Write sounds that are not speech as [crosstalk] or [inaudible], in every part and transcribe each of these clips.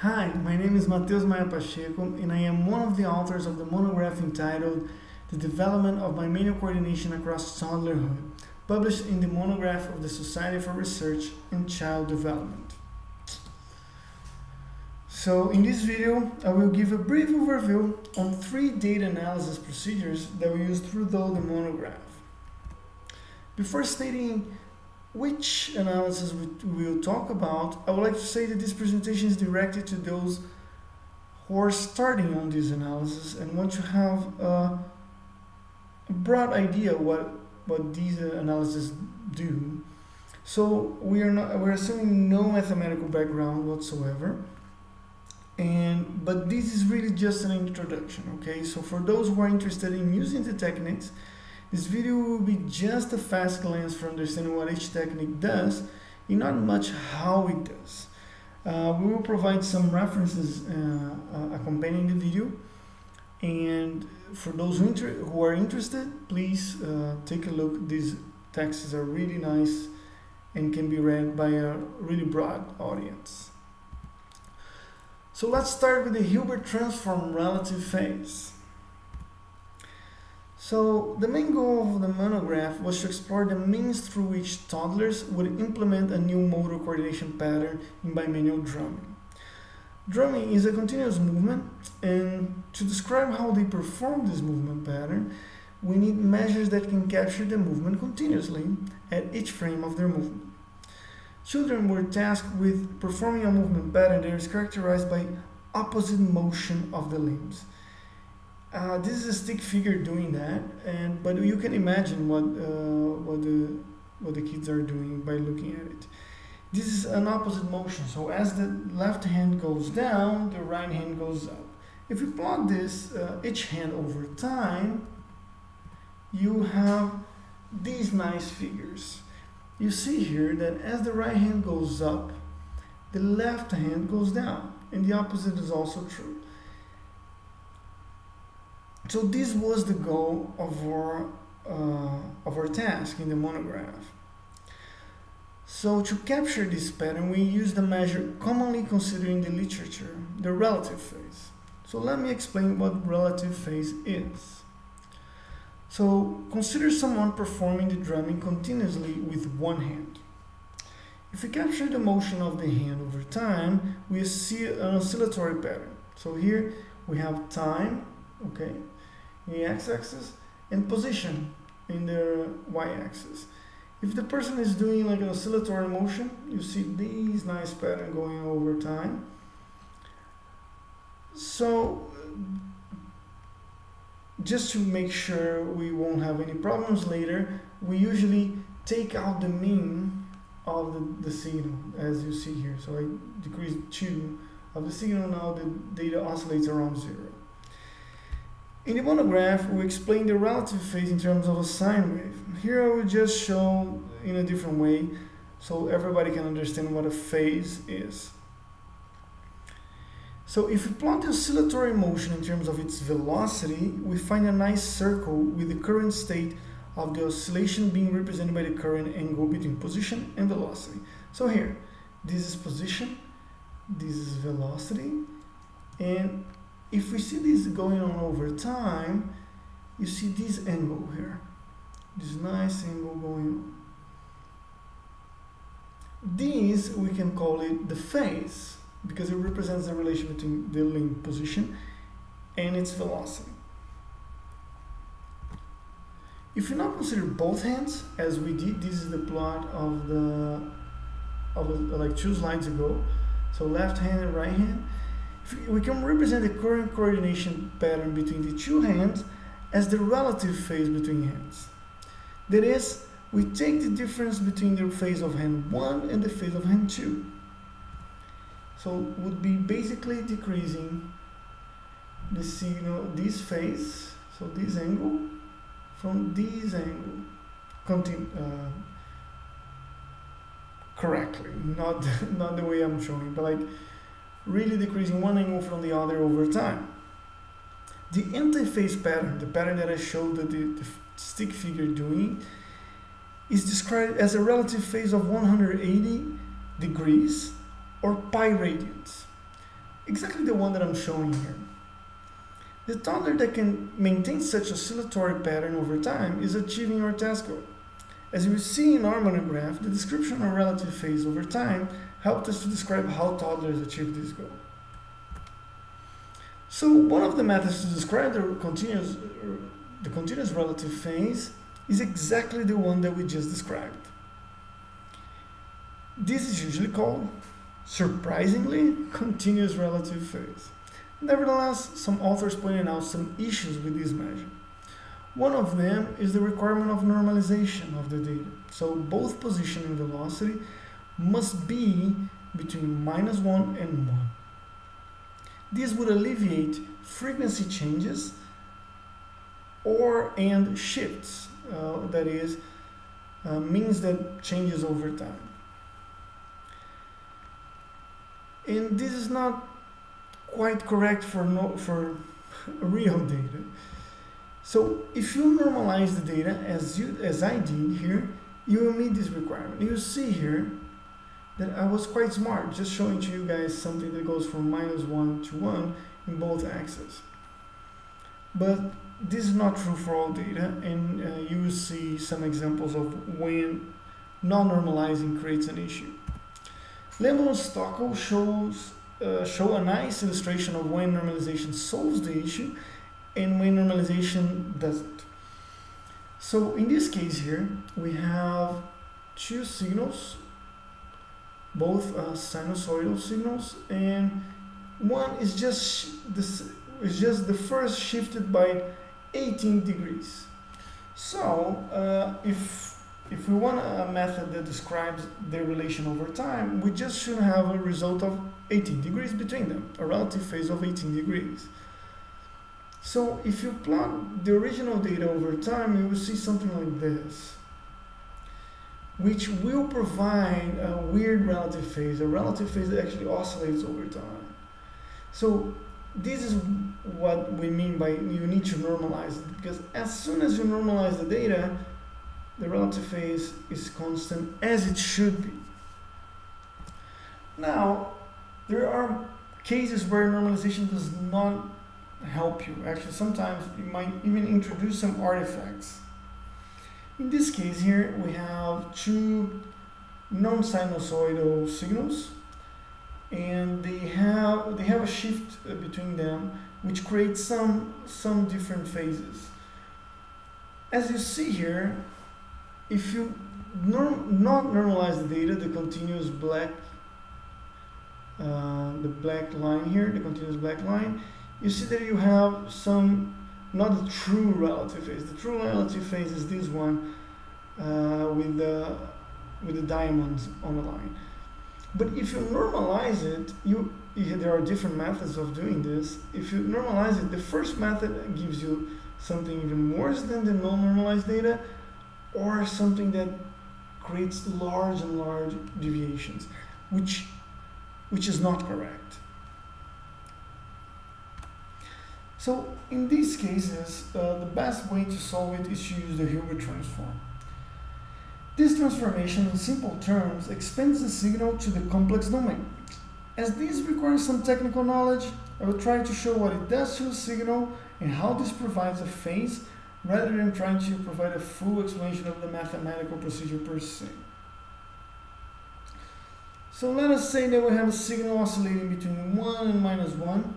Hi, my name is Matheus Maia Pacheco, and I am one of the authors of the monograph entitled The Development of Bimanual Coordination Across Toddlerhood, published in the monograph of the Society for Research in Child Development. So in this video, I will give a brief overview on three data analysis procedures that we use throughout the monograph. Before stating which analysis we will talk about, I would like to say that this presentation is directed to those who are starting on this analysis and want to have a broad idea what what these analyses do. So we are not we're assuming no mathematical background whatsoever. And but this is really just an introduction, okay? So for those who are interested in using the techniques, this video will be just a fast glance for understanding what each technique does and not much how it does. Uh, we will provide some references uh, uh, accompanying the video and for those who, who are interested please uh, take a look these texts are really nice and can be read by a really broad audience. So let's start with the Hilbert transform relative phase. So the main goal of the monograph was to explore the means through which toddlers would implement a new motor coordination pattern in bimanual drumming. Drumming is a continuous movement and to describe how they perform this movement pattern, we need measures that can capture the movement continuously at each frame of their movement. Children were tasked with performing a movement pattern that is characterized by opposite motion of the limbs uh, this is a stick figure doing that, and but you can imagine what uh, what the what the kids are doing by looking at it. This is an opposite motion. So as the left hand goes down, the right hand goes up. If you plot this uh, each hand over time, you have these nice figures. You see here that as the right hand goes up, the left hand goes down, and the opposite is also true. So this was the goal of our, uh, of our task in the monograph. So to capture this pattern, we use the measure commonly considered in the literature, the relative phase. So let me explain what relative phase is. So consider someone performing the drumming continuously with one hand. If we capture the motion of the hand over time, we see an oscillatory pattern. So here we have time, okay, x-axis and position in the y-axis. If the person is doing like an oscillatory motion, you see these nice pattern going over time. So just to make sure we won't have any problems later, we usually take out the mean of the, the signal as you see here. So I decrease 2 of the signal, now the data oscillates around 0. In the monograph, we explain the relative phase in terms of a sine wave. Here I will just show in a different way so everybody can understand what a phase is. So if we plot the oscillatory motion in terms of its velocity, we find a nice circle with the current state of the oscillation being represented by the current angle between position and velocity. So here, this is position, this is velocity, and if we see this going on over time, you see this angle here, this nice angle going on. This, we can call it the phase, because it represents the relation between the link position and its velocity. If you now consider both hands, as we did, this is the plot of the of like two slides ago. So left hand and right hand we can represent the current coordination pattern between the two hands as the relative phase between hands. That is, we take the difference between the phase of hand 1 and the phase of hand 2. So would be basically decreasing the signal, this phase, so this angle, from this angle, uh, correctly, not, [laughs] not the way I'm showing, but like really decreasing one angle from the other over time. The anti-phase pattern, the pattern that I showed the, the stick figure doing, is described as a relative phase of 180 degrees or pi radians. exactly the one that I'm showing here. The toddler that can maintain such oscillatory pattern over time is achieving our task goal. As you see in our monograph, the description of relative phase over time helped us to describe how toddlers achieve this goal. So one of the methods to describe the continuous, the continuous relative phase is exactly the one that we just described. This is usually called, surprisingly, continuous relative phase. Nevertheless, some authors pointed out some issues with this measure. One of them is the requirement of normalization of the data. So both position and velocity must be between minus 1 and 1. This would alleviate frequency changes or and shifts, uh, that is, uh, means that changes over time. And this is not quite correct for no, for [laughs] real data. So if you normalize the data as you as I did here, you will meet this requirement. You see here that I was quite smart, just showing to you guys something that goes from minus 1 to 1 in both axes. But this is not true for all data, and uh, you will see some examples of when non-normalizing creates an issue. Lemon and Stöckl shows uh, show a nice illustration of when normalization solves the issue and when normalization doesn't. So in this case here, we have two signals both uh, sinusoidal signals and one is just this is just the first shifted by 18 degrees. So uh, if if we want a method that describes their relation over time we just should have a result of 18 degrees between them a relative phase of 18 degrees. So if you plot the original data over time you will see something like this which will provide a weird relative phase, a relative phase that actually oscillates over time. So this is what we mean by you need to normalize it, because as soon as you normalize the data, the relative phase is constant as it should be. Now, there are cases where normalization does not help you. Actually, sometimes it might even introduce some artifacts. In this case here, we have two non-sinusoidal signals and they have they have a shift uh, between them which creates some some different phases. As you see here if you norm, not normalize the data the continuous black uh, the black line here the continuous black line you see that you have some not the true relative phase. The true relative phase is this one uh, with the with the diamonds on the line. But if you normalize it, you, you there are different methods of doing this. If you normalize it, the first method gives you something even worse than the non-normalized data, or something that creates large and large deviations, which which is not correct. So in these cases, uh, the best way to solve it is to use the Hilbert transform. This transformation, in simple terms, expands the signal to the complex domain. As this requires some technical knowledge, I will try to show what it does to the signal and how this provides a phase, rather than trying to provide a full explanation of the mathematical procedure per se. So let us say that we have a signal oscillating between 1 and minus 1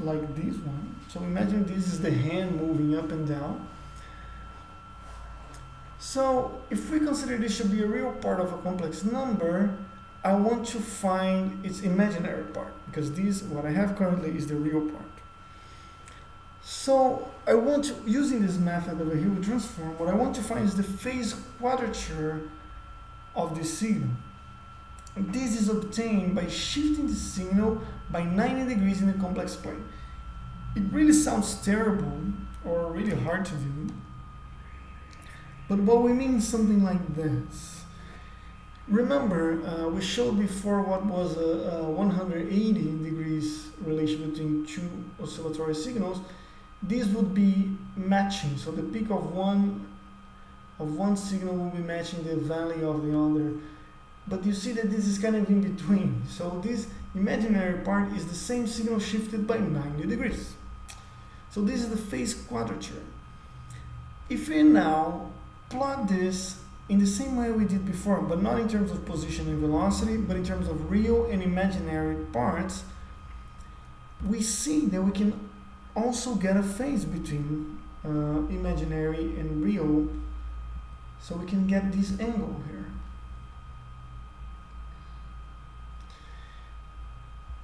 like this one. So imagine this is the hand moving up and down. So if we consider this to be a real part of a complex number, I want to find its imaginary part because this, what I have currently is the real part. So I want to, using this method of a Hilbert transform, what I want to find is the phase quadrature of this signal. This is obtained by shifting the signal by 90 degrees in the complex plane. It really sounds terrible or really hard to do, but what we mean is something like this. Remember, uh, we showed before what was a, a 180 degrees relation between two oscillatory signals. This would be matching, so the peak of one of one signal will be matching the value of the other but you see that this is kind of in between. So this imaginary part is the same signal shifted by 90 degrees. So this is the phase quadrature. If we now plot this in the same way we did before, but not in terms of position and velocity, but in terms of real and imaginary parts, we see that we can also get a phase between uh, imaginary and real, so we can get this angle here.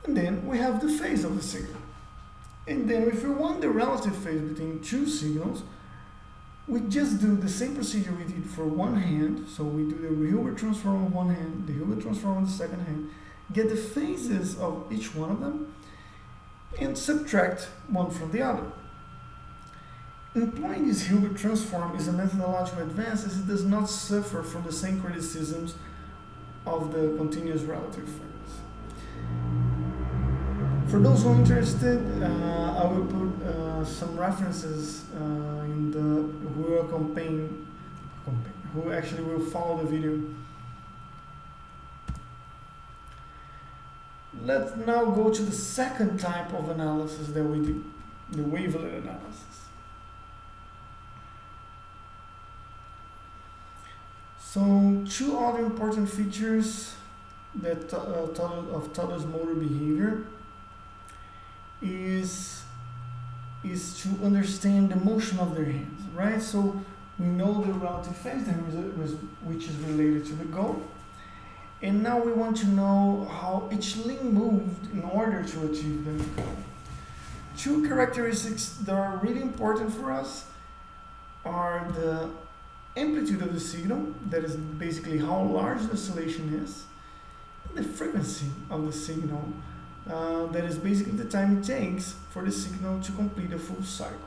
And then we have the phase of the signal. And then if we want the relative phase between two signals, we just do the same procedure we did for one hand. So we do the Hilbert transform on one hand, the Hilbert transform on the second hand, get the phases of each one of them, and subtract one from the other. Employing this Hilbert transform is a methodological advance as it does not suffer from the same criticisms of the continuous relative phase. For those who are interested, uh, I will put uh, some references uh, in the who campaign, who actually will follow the video. Let's now go to the second type of analysis that we do, the wavelet analysis. So two other important features that uh, of Toddler's motor behavior is is to understand the motion of their hands, right? So we know the relative phase, which is related to the goal. And now we want to know how each limb moved in order to achieve the goal. Two characteristics that are really important for us are the amplitude of the signal, that is basically how large the oscillation is, and the frequency of the signal, uh, that is basically the time it takes for the signal to complete a full cycle.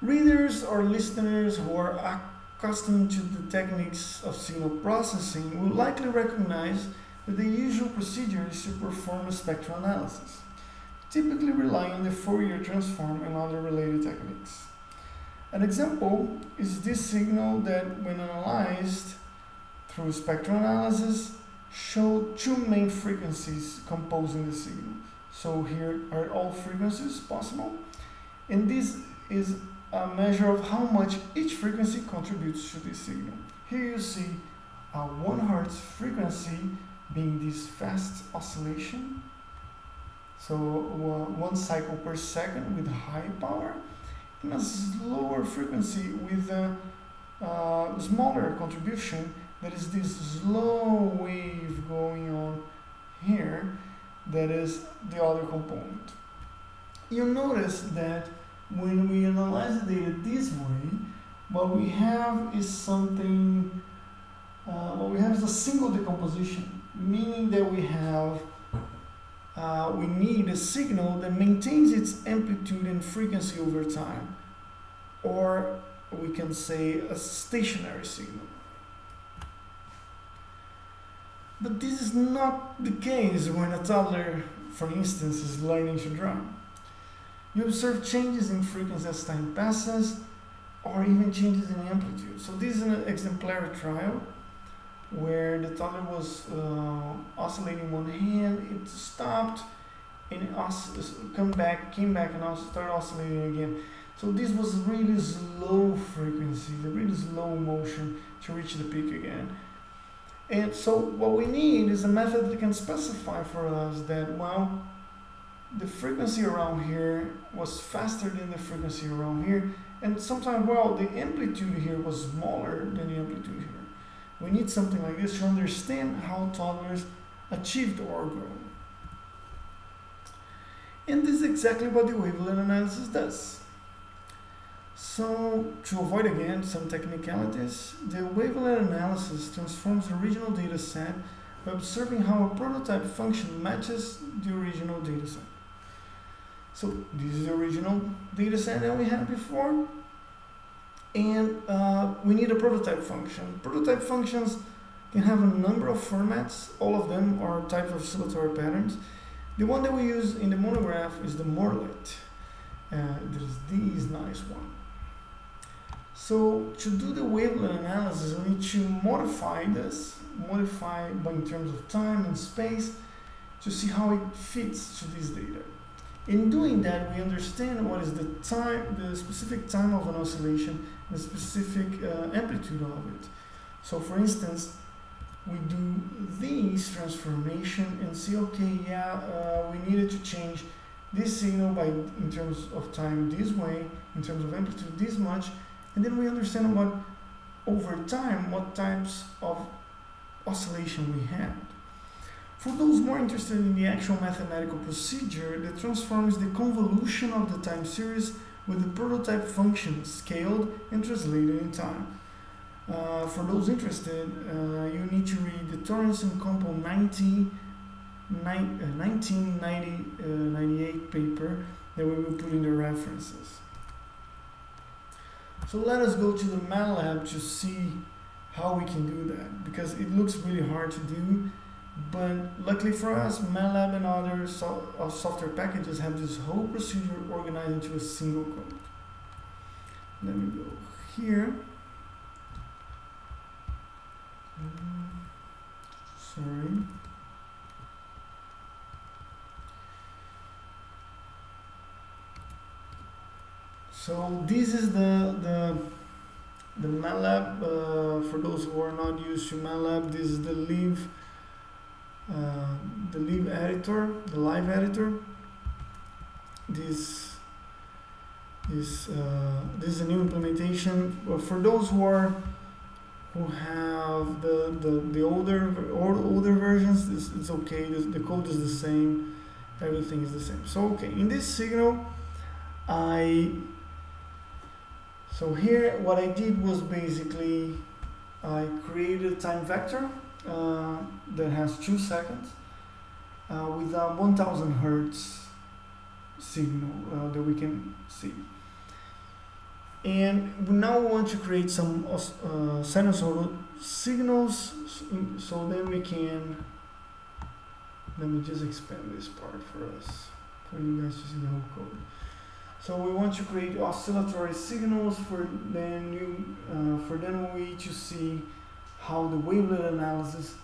Readers or listeners who are accustomed to the techniques of signal processing will likely recognize that the usual procedure is to perform a spectral analysis, typically relying on the Fourier transform and other related techniques. An example is this signal that, when analyzed through spectral analysis, show two main frequencies composing the signal. So here are all frequencies possible. And this is a measure of how much each frequency contributes to the signal. Here you see a 1 hertz frequency being this fast oscillation. So uh, one cycle per second with high power and a slower frequency with a, a smaller contribution there is this slow wave going on here that is the other component. You notice that when we analyze the data this way, what we have is something, uh, what we have is a single decomposition, meaning that we have, uh, we need a signal that maintains its amplitude and frequency over time, or we can say a stationary signal. But this is not the case when a toddler, for instance, is learning to draw. You observe changes in frequency as time passes, or even changes in amplitude. So this is an exemplary trial where the toddler was uh, oscillating one hand, it stopped, and it come back, came back, and started oscillating again. So this was really slow frequency, the really slow motion to reach the peak again. And so what we need is a method that can specify for us that, well, the frequency around here was faster than the frequency around here. And sometimes, well, the amplitude here was smaller than the amplitude here. We need something like this to understand how toddlers achieved or grow. And this is exactly what the wavelet analysis does. So, to avoid again some technicalities, the wavelet analysis transforms the original data set by observing how a prototype function matches the original data set. So, this is the original data set that we had before, and uh, we need a prototype function. Prototype functions can have a number of formats, all of them are types of oscillatory patterns. The one that we use in the monograph is the Morlet. Uh, there's this nice one. So to do the wavelet analysis, we need to modify this, modify by in terms of time and space, to see how it fits to this data. In doing that, we understand what is the time, the specific time of an oscillation, the specific uh, amplitude of it. So for instance, we do this transformation and see, okay, yeah, uh, we needed to change this signal by in terms of time this way, in terms of amplitude this much, and then we understand what over time what types of oscillation we had. For those more interested in the actual mathematical procedure, the transform is the convolution of the time series with the prototype function scaled and translated in time. Uh, for those interested, uh, you need to read the Torrence and Compo 90, nine, uh, 1998 uh, paper that we will put in the references. So let us go to the MATLAB to see how we can do that because it looks really hard to do but luckily for us MATLAB and other so uh, software packages have this whole procedure organized into a single code. Let me go here. Sorry. So this is the the the MATLAB. Uh, for those who are not used to MATLAB, this is the live uh, the live editor, the live editor. This is uh, this is a new implementation. For those who are who have the, the, the older older versions, it's, it's okay. The code is the same. Everything is the same. So okay, in this signal, I so here what I did was basically I created a time vector uh, that has two seconds uh, with a 1000 hertz signal uh, that we can see. And we now want to create some uh, sinusoidal signals so then we can, let me just expand this part for us, for you guys to see the whole code. So we want to create oscillatory signals for then you, uh, for then we to see how the wavelet analysis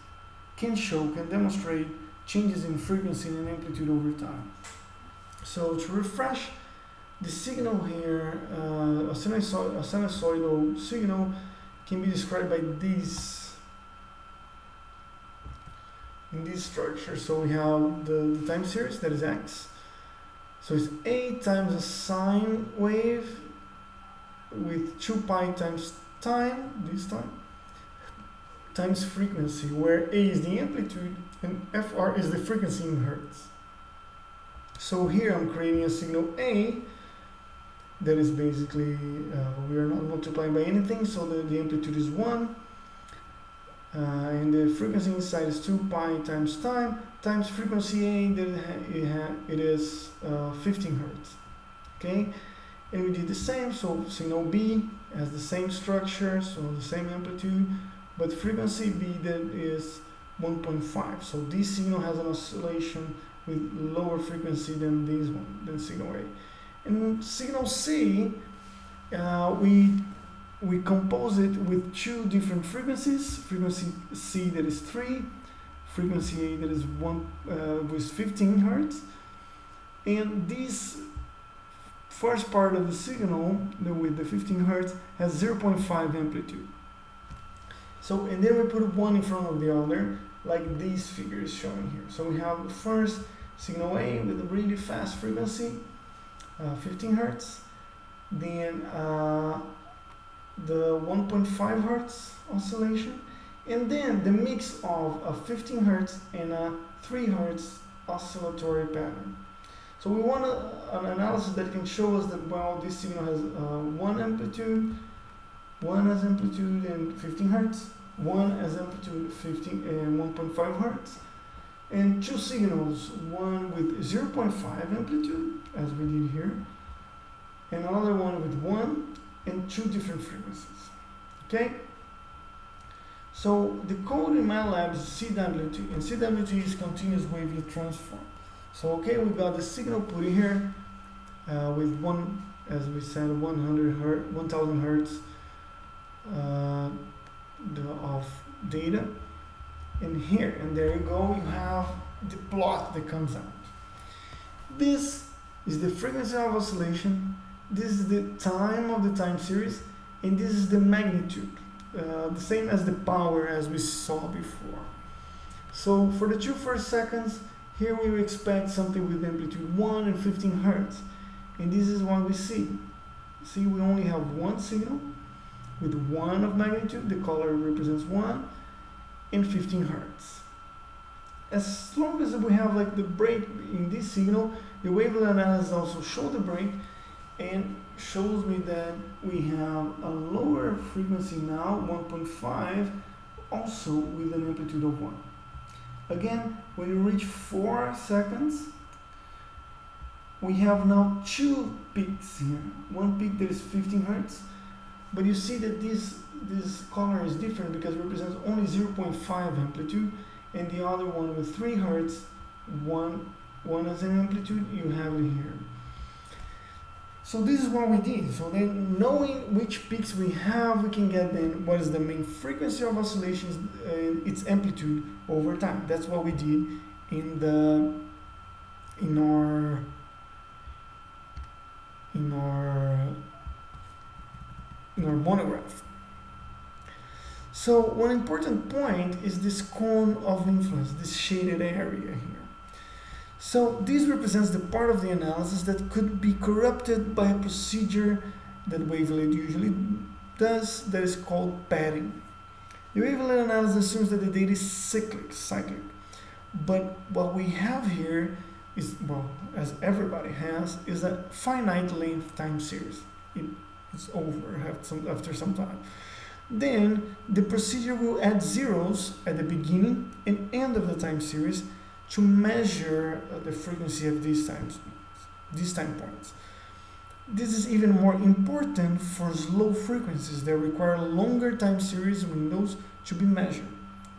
can show, can demonstrate changes in frequency and amplitude over time. So to refresh, the signal here, uh, a, sinusoid, a sinusoidal signal can be described by this in this structure. So we have the, the time series, that is x, so it's a times a sine wave with 2 pi times time, this time, times frequency, where a is the amplitude and fr is the frequency in hertz. So here I'm creating a signal A that is basically, uh, we are not multiplying by anything, so the, the amplitude is 1. Uh, and the frequency inside is 2 pi times time times frequency A that it is uh, 15 hertz okay? And we did the same so signal B has the same structure so the same amplitude but frequency B that is 1.5 so this signal has an oscillation with lower frequency than this one than signal A. And signal C uh, we we compose it with two different frequencies, frequency C that is 3, frequency A that is 1 uh, with 15 hertz. And this first part of the signal with the 15 hertz has 0.5 amplitude. So, and then we put one in front of the other, like these figures showing here. So we have the first signal A with a really fast frequency, uh, 15 hertz. Then uh, the 1.5 hertz oscillation and then the mix of a 15 hertz and a 3 hertz oscillatory pattern. So we want a, an analysis that can show us that well this signal has uh, one amplitude, one has amplitude and 15 hertz, one has amplitude 15 and 1.5 hertz, and two signals, one with 0.5 amplitude as we did here, and another one with one in two different frequencies. Okay? So the code in MATLAB is CWT, and CWT is continuous wavelet transform. So okay, we got the signal put in here uh, with one, as we said, 100 hertz, 1000 hertz uh, the, of data. And here, and there you go, you have the plot that comes out. This is the frequency of oscillation, this is the time of the time series, and this is the magnitude, uh, the same as the power as we saw before. So for the two first seconds, here we expect something with amplitude 1 and 15 hertz. And this is what we see. See, we only have one signal with 1 of magnitude, the color represents 1, and 15 hertz. As long as we have like the break in this signal, the wavelet analysis also show the break and shows me that we have a lower frequency now, 1.5, also with an amplitude of 1. Again, when you reach 4 seconds, we have now two peaks here. One peak that is 15 hertz, but you see that this, this color is different because it represents only 0.5 amplitude, and the other one with 3 hertz, one, one as an amplitude, you have it here. So this is what we did. So then knowing which peaks we have, we can get then what is the main frequency of oscillations and its amplitude over time. That's what we did in the in our in our in our monograph. So one important point is this cone of influence, this shaded area here. So this represents the part of the analysis that could be corrupted by a procedure that wavelet usually does that is called padding. The wavelet analysis assumes that the data is cyclic, cyclic. But what we have here is, well, as everybody has, is a finite length time series. It, it's over after some time. Then the procedure will add zeros at the beginning and end of the time series to measure uh, the frequency of these times, these time points. This is even more important for slow frequencies that require longer time series windows to be measured.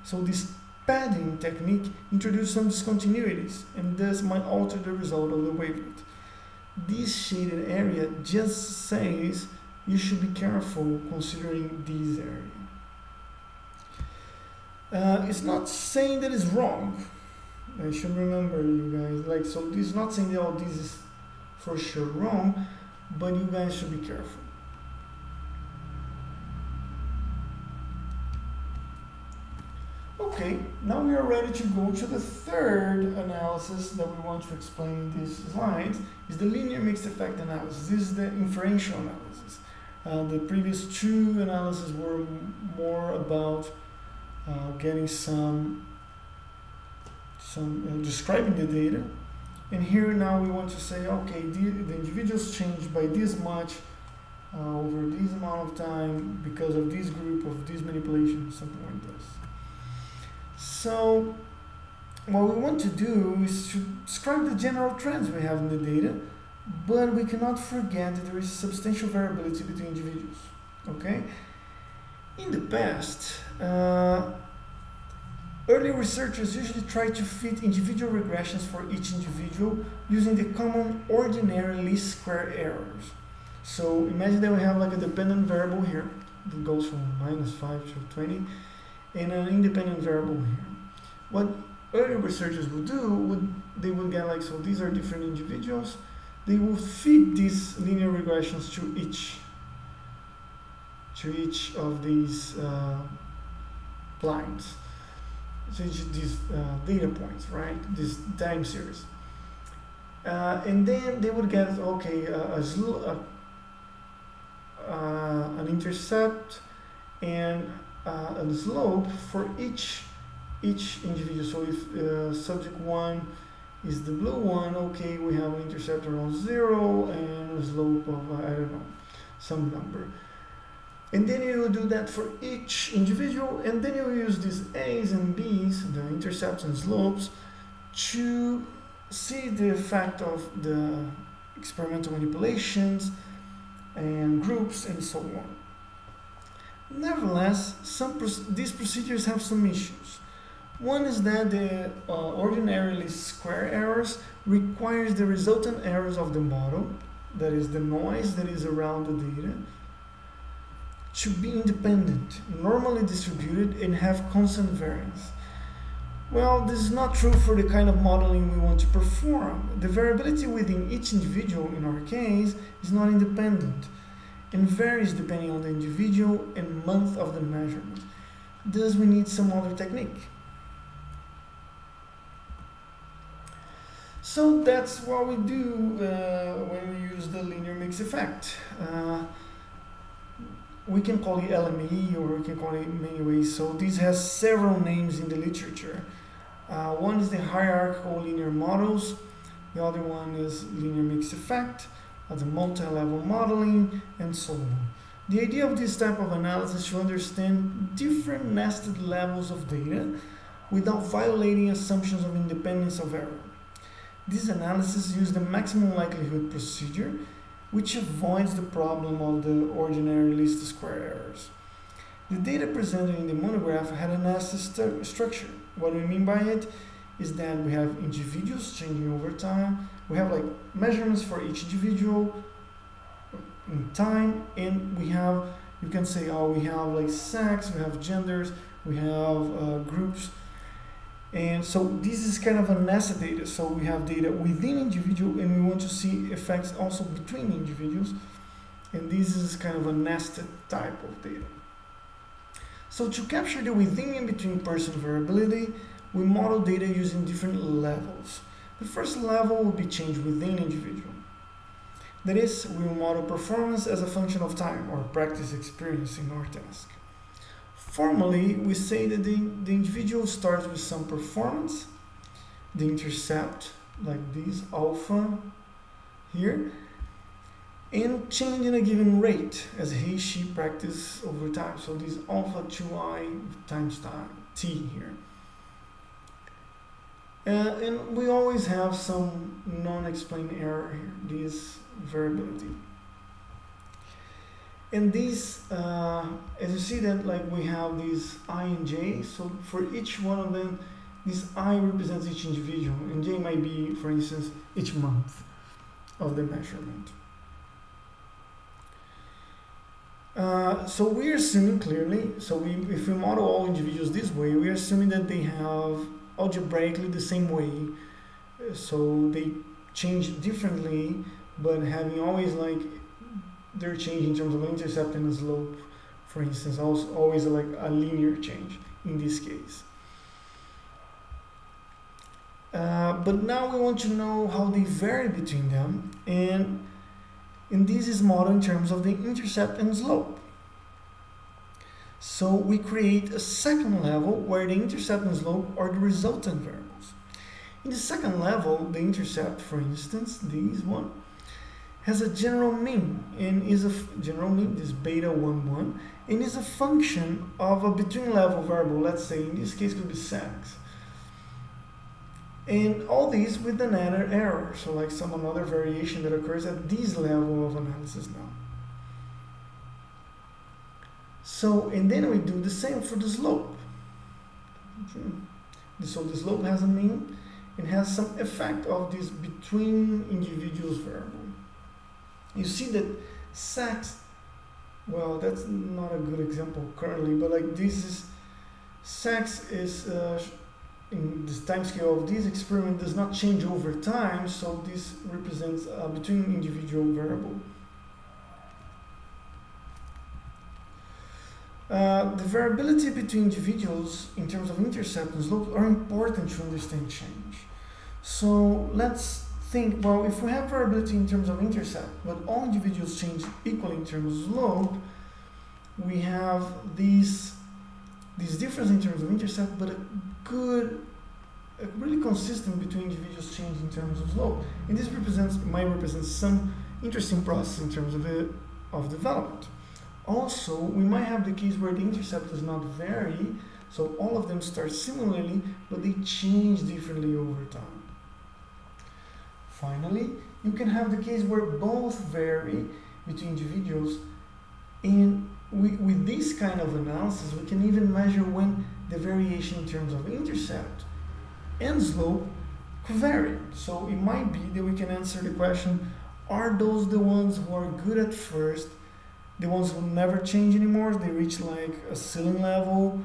So this padding technique introduces some discontinuities and thus might alter the result of the wavelet. This shaded area just says you should be careful considering this area. Uh, it's not saying that it's wrong, I should remember you guys. Like, so this is not saying that oh, this is for sure wrong, but you guys should be careful. Okay, now we are ready to go to the third analysis that we want to explain in this slide, is the linear mixed effect analysis. This is the inferential analysis. Uh, the previous two analyses were more about uh, getting some some uh, describing the data. And here now we want to say, okay, the, the individuals changed by this much uh, over this amount of time because of this group of this manipulation, something like this. So what we want to do is to describe the general trends we have in the data, but we cannot forget that there is substantial variability between individuals. Okay? In the past, uh, Early researchers usually try to fit individual regressions for each individual using the common ordinary least square errors. So imagine that we have like a dependent variable here that goes from minus 5 to 20 and an independent variable here. What early researchers would do would they would get like so these are different individuals they will fit these linear regressions to each to each of these uh, lines these uh, data points, right? This time series. Uh, and then they would get, okay, a, a, uh, an intercept and uh, a slope for each each individual. So if uh, subject one is the blue one, okay, we have an intercept around zero and a slope of, I don't know, some number. And then you do that for each individual, and then you use these A's and B's, the intercepts and slopes, to see the effect of the experimental manipulations and groups and so on. Nevertheless, some these procedures have some issues. One is that the uh, ordinary least square errors requires the resultant errors of the model, that is the noise that is around the data, should be independent, normally distributed, and have constant variance. Well, this is not true for the kind of modeling we want to perform. The variability within each individual, in our case, is not independent and varies depending on the individual and month of the measurement. Thus, we need some other technique. So that's what we do uh, when we use the linear mix effect. Uh, we can call it LME or we can call it many ways. So this has several names in the literature. Uh, one is the hierarchical linear models. The other one is linear mixed effect, uh, the multi-level modeling, and so on. The idea of this type of analysis is to understand different nested levels of data without violating assumptions of independence of error. This analysis uses the maximum likelihood procedure, which avoids the problem of the ordinary least square errors. The data presented in the monograph had a st structure. What we mean by it is that we have individuals changing over time. We have like measurements for each individual in time, and we have you can say oh we have like sex, we have genders, we have uh, groups, and so this is kind of a nested data. So we have data within individual, and we want to see effects also between individuals, and this is kind of a nested type of data. So to capture the within and between person variability, we model data using different levels. The first level will be change within individual. That is, we will model performance as a function of time or practice experience in our task. Formally, we say that the, the individual starts with some performance, the intercept, like this, alpha here, and change in a given rate as he, she practice over time. So this alpha 2i times time, t here. Uh, and we always have some non-explained error here, this variability. And these, uh, as you see that like we have these i and j, so for each one of them, this i represents each individual, and j might be, for instance, each month of the measurement. Uh, so we're assuming clearly, so we, if we model all individuals this way, we're assuming that they have algebraically the same way. So they change differently, but having always like their change in terms of intercept and slope, for instance, also always like a linear change in this case. Uh, but now we want to know how they vary between them and and this is modeled in terms of the intercept and slope. So we create a second level where the intercept and slope are the resultant variables. In the second level, the intercept, for instance, this one, has a general mean and is a general mean, this beta 1, 1, and is a function of a between level variable, let's say in this case could be sex and all these with an added error, so like some another variation that occurs at this level of analysis now. So, and then we do the same for the slope. Hmm. So the slope has a mean and has some effect of this between individuals variable. You see that sex, well, that's not a good example currently, but like this is, sex is uh, in this time scale of this experiment does not change over time, so this represents between individual variable. Uh, the variability between individuals in terms of intercept and slope are important to understand change. So let's think, well, if we have variability in terms of intercept, but all individuals change equally in terms of slope, we have these, this difference in terms of intercept, but a good, uh, really consistent between individuals change in terms of slope. And this represents, might represent some interesting process in terms of, it, of development. Also, we might have the case where the intercept does not vary, so all of them start similarly, but they change differently over time. Finally, you can have the case where both vary between individuals and we, with this kind of analysis, we can even measure when the variation in terms of intercept and slope vary. So it might be that we can answer the question, are those the ones who are good at first, the ones who never change anymore, they reach like a ceiling level,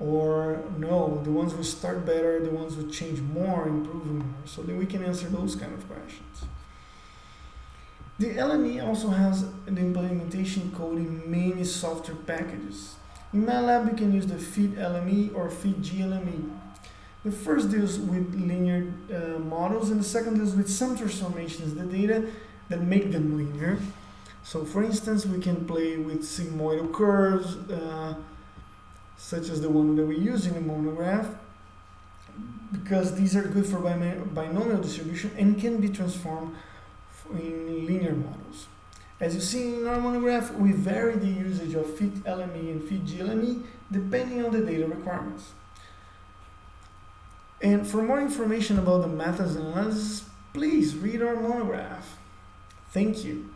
or no, the ones who start better, the ones who change more, improving more, so that we can answer those kind of questions. The LME also has the implementation code in many software packages. In MATLAB, you can use the Fit LME or Fit GLME. The first deals with linear uh, models, and the second deals with some transformations, the data that make them linear. So, for instance, we can play with sigmoidal curves, uh, such as the one that we use in the monograph, because these are good for binomial distribution and can be transformed in linear models. As you see in our monograph, we vary the usage of fit LME and fit GLME depending on the data requirements. And for more information about the methods and analysis, please read our monograph. Thank you.